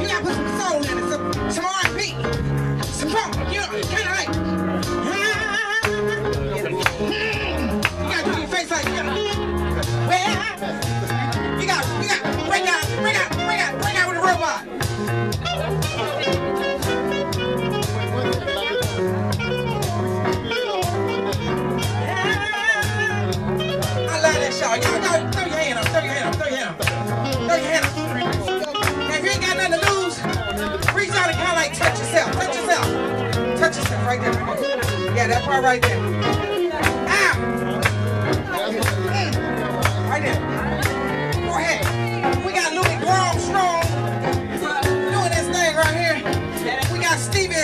you gotta put some soul in it, some, some R&B, some funk, you know, kind of like. You gotta do your face like, know, well, you got, you got, break out, break out, break out, break out with a robot. Y'all, y'all, throw your hand up, throw your hand up, throw your hand up, Yeah, that part right there. Ah, Mm. right there. Go ahead. We got Armstrong doing this thing right here. We got Stevie